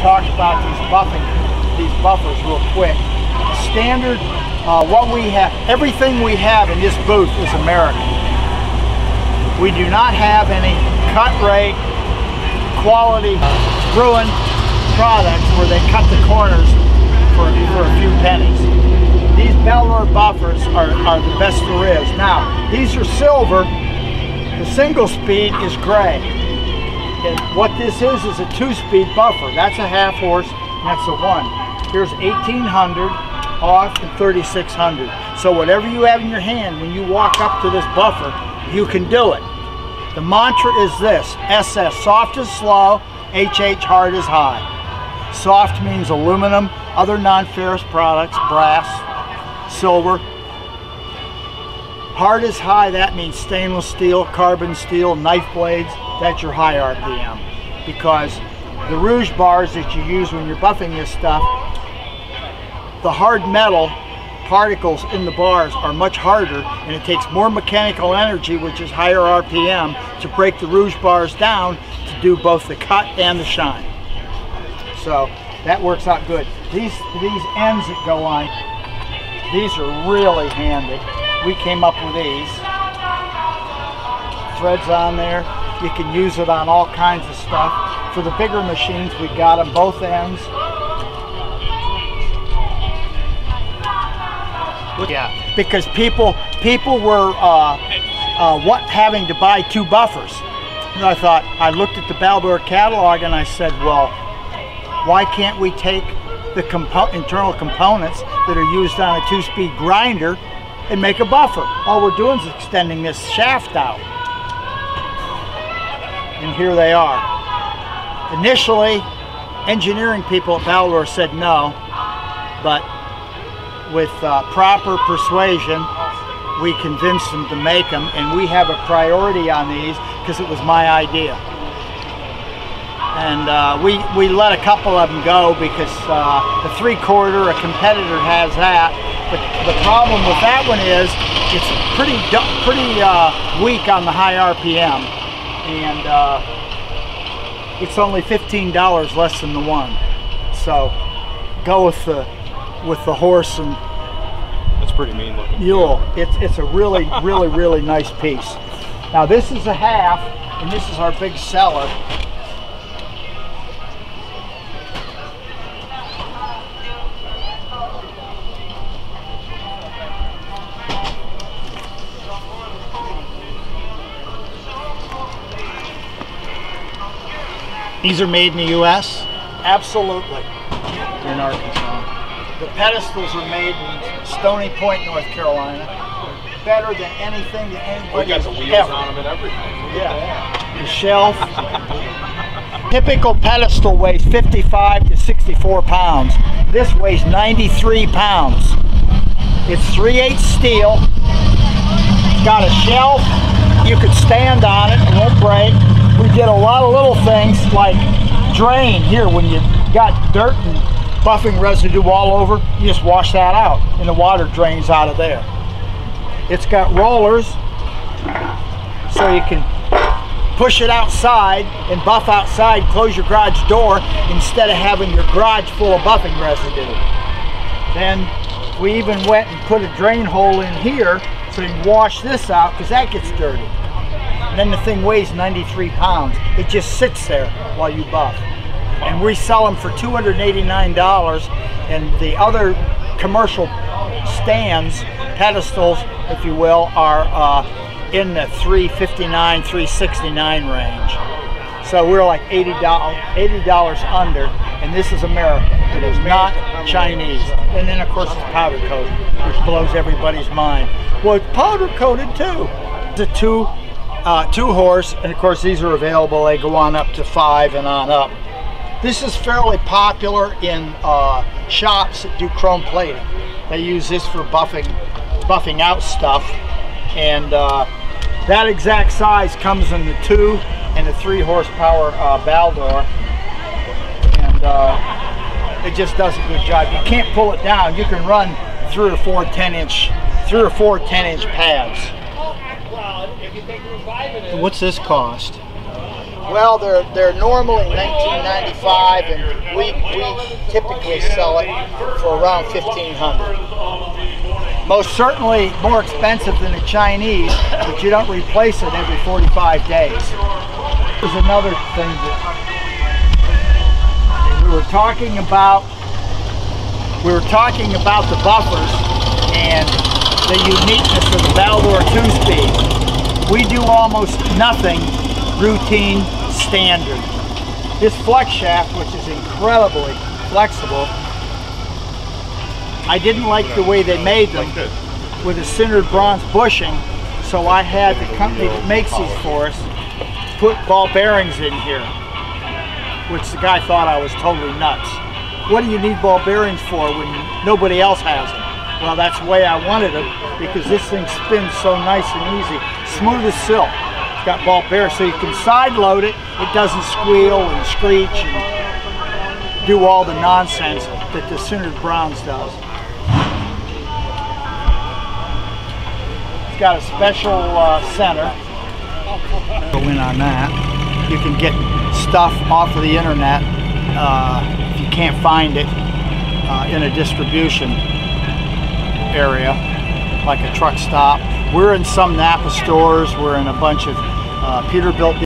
talk about these buffing, these buffers real quick. Standard, uh, what we have, everything we have in this booth is American. We do not have any cut rate, quality, ruined products where they cut the corners for, for a few pennies. These Baldor buffers are, are the best there is. Now, these are silver. The single speed is gray. What this is, is a two-speed buffer. That's a half horse, that's a one. Here's 1800 off and 3600. So whatever you have in your hand, when you walk up to this buffer, you can do it. The mantra is this, SS, soft is slow, HH, hard is high. Soft means aluminum, other non-ferrous products, brass, silver. Hard is high, that means stainless steel, carbon steel, knife blades, that's your high RPM. Because the rouge bars that you use when you're buffing this stuff, the hard metal particles in the bars are much harder and it takes more mechanical energy, which is higher RPM, to break the rouge bars down to do both the cut and the shine. So that works out good. These, these ends that go on, these are really handy. We came up with these. Threads on there. You can use it on all kinds of stuff. For the bigger machines, we got them both ends. Yeah, because people people were uh, uh, what having to buy two buffers. And I thought I looked at the Baldor catalog and I said, well, why can't we take the compo internal components that are used on a two-speed grinder and make a buffer? All we're doing is extending this shaft out. And here they are. Initially, engineering people at Baldor said no, but with uh, proper persuasion, we convinced them to make them, and we have a priority on these because it was my idea. And uh, we, we let a couple of them go because uh, the three quarter, a competitor has that. But the problem with that one is it's pretty pretty uh, weak on the high RPM, and uh, it's only $15 less than the one. So go with the with the horse and that's pretty mean looking. mule. It's it's a really really really nice piece. Now this is a half, and this is our big seller. These are made in the U.S. Absolutely. They're in Arkansas. The pedestals are made in Stony Point, North Carolina. Better than anything that We anybody got has the wheels ever. on them and everything. Look at that. Yeah. The shelf. Typical pedestal weighs 55 to 64 pounds. This weighs 93 pounds. It's 3 8 steel. It's got a shelf. You could stand on it, it won't break. We did a lot of little things like drain here when you got dirt and buffing residue all over, you just wash that out and the water drains out of there. It's got rollers so you can push it outside and buff outside, close your garage door instead of having your garage full of buffing residue. Then we even went and put a drain hole in here so you wash this out because that gets dirty. And then the thing weighs 93 pounds. It just sits there while you buff. And we sell them for $289 and the other commercial stands, pedestals, if you will, are uh, in the 359 369 range. So we're like $80, $80 under, and this is American. It is not Chinese. And then of course it's powder coated, which blows everybody's mind. Well, it's powder coated too. The two, uh, two horse, and of course these are available. They go on up to five and on up. This is fairly popular in uh, shops that do chrome plating. They use this for buffing, buffing out stuff, and uh, that exact size comes in the two and the three horsepower uh, Baldor, and uh, it just does a good job. You can't pull it down. You can run three or four 10 inch, three or four 10 inch pads. What's this cost? Well, they're they're normally 1995, and we we typically sell it for around 1500. Most certainly more expensive than the Chinese, but you don't replace it every 45 days. There's another thing that we were talking about. We were talking about the buffers and the uniqueness of the Baldor 2-speed. We do almost nothing routine standard. This flex shaft, which is incredibly flexible, I didn't like the way they made them with a sintered bronze bushing, so I had the company that makes these for us put ball bearings in here, which the guy thought I was totally nuts. What do you need ball bearings for when nobody else has them? Well, that's the way I wanted them because this thing spins so nice and easy, smooth as silk. It's got ball bearings, so you can side load it. It doesn't squeal and screech and do all the nonsense that the sintered bronze does. It's got a special uh, center. Go in on that. You can get stuff off of the internet uh, if you can't find it uh, in a distribution area, like a truck stop. We're in some Napa stores. We're in a bunch of uh, Peterbilt